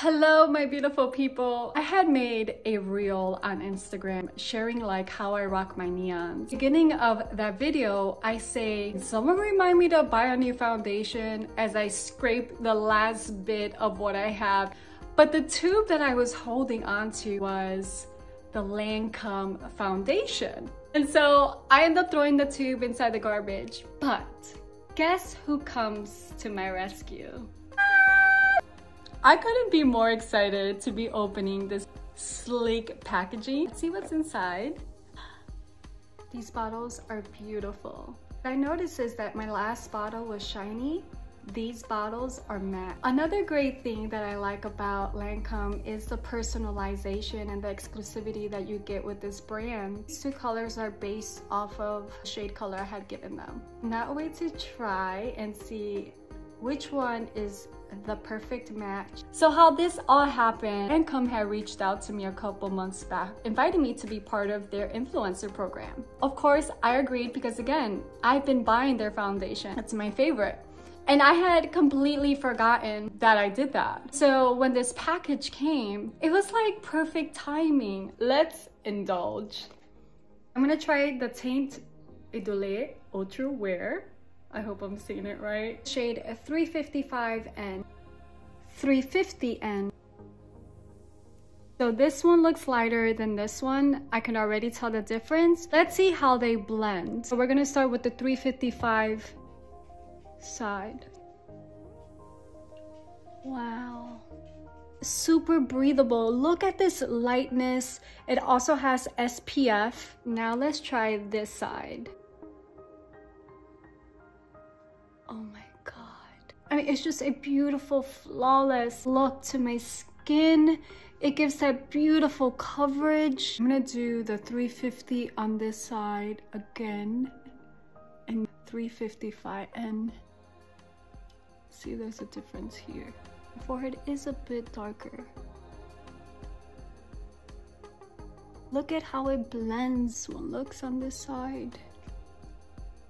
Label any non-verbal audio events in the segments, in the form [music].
Hello, my beautiful people. I had made a reel on Instagram sharing like how I rock my neons. Beginning of that video, I say, someone remind me to buy a new foundation as I scrape the last bit of what I have. But the tube that I was holding onto was the Lancome foundation. And so I end up throwing the tube inside the garbage. But guess who comes to my rescue? I couldn't be more excited to be opening this sleek packaging. Let's see what's inside. These bottles are beautiful. What I noticed is that my last bottle was shiny. These bottles are matte. Another great thing that I like about Lancome is the personalization and the exclusivity that you get with this brand. These two colors are based off of shade color I had given them. Not wait to try and see which one is the perfect match. So how this all happened, Lancome had reached out to me a couple months back, inviting me to be part of their influencer program. Of course, I agreed because again, I've been buying their foundation. It's my favorite. And I had completely forgotten that I did that. So when this package came, it was like perfect timing. Let's indulge. I'm gonna try the Teint Idole Ultra Wear. I hope I'm saying it right. Shade 355N, 350N. So this one looks lighter than this one. I can already tell the difference. Let's see how they blend. So we're gonna start with the 355 side. Wow. Super breathable. Look at this lightness. It also has SPF. Now let's try this side. Oh my god. I mean, it's just a beautiful, flawless look to my skin. It gives that beautiful coverage. I'm gonna do the 350 on this side again and 355 and see there's a difference here. My forehead is a bit darker. Look at how it blends one looks on this side.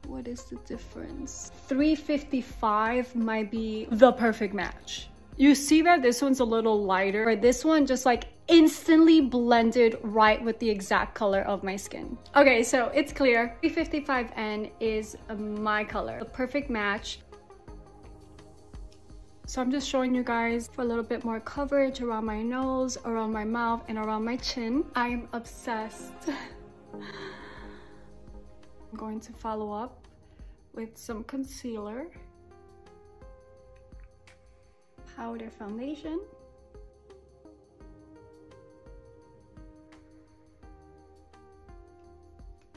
What is the difference? 355 might be the perfect match. You see that this one's a little lighter, but this one just like instantly blended right with the exact color of my skin. Okay, so it's clear. 355N is my color, the perfect match. So I'm just showing you guys for a little bit more coverage around my nose, around my mouth, and around my chin. I'm obsessed. [laughs] I'm going to follow up with some concealer, powder foundation,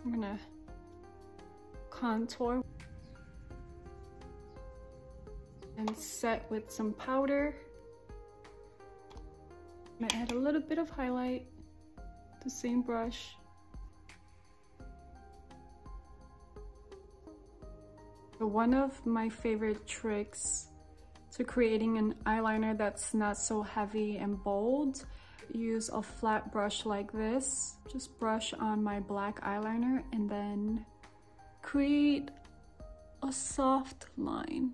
I'm gonna contour and set with some powder. I'm gonna add a little bit of highlight, the same brush. One of my favorite tricks to creating an eyeliner that's not so heavy and bold, use a flat brush like this. Just brush on my black eyeliner and then create a soft line.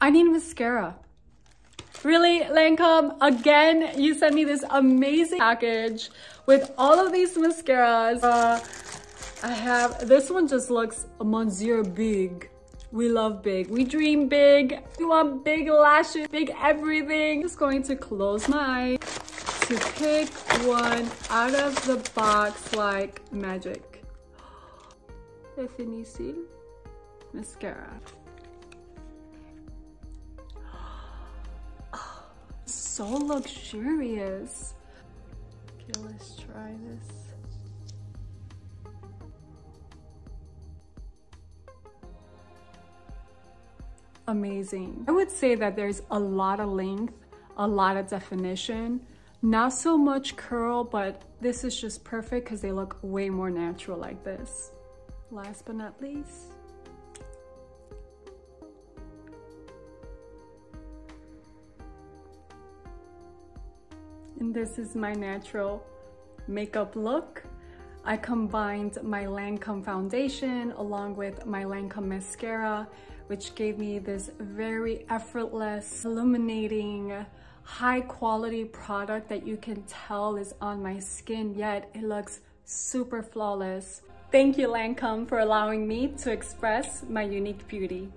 I need mascara. Really, Lancome, again, you sent me this amazing package with all of these mascaras. Uh, I have, this one just looks Monsieur Big. We love big. We dream big. We want big lashes, big everything. Just going to close my eyes to pick one out of the box like magic. [gasps] Definition mascara. So luxurious. Okay, let's try this. Amazing. I would say that there's a lot of length, a lot of definition, not so much curl, but this is just perfect because they look way more natural like this. Last but not least, and this is my natural makeup look. I combined my Lancome foundation along with my Lancome mascara, which gave me this very effortless, illuminating, high quality product that you can tell is on my skin, yet it looks super flawless. Thank you Lancome for allowing me to express my unique beauty.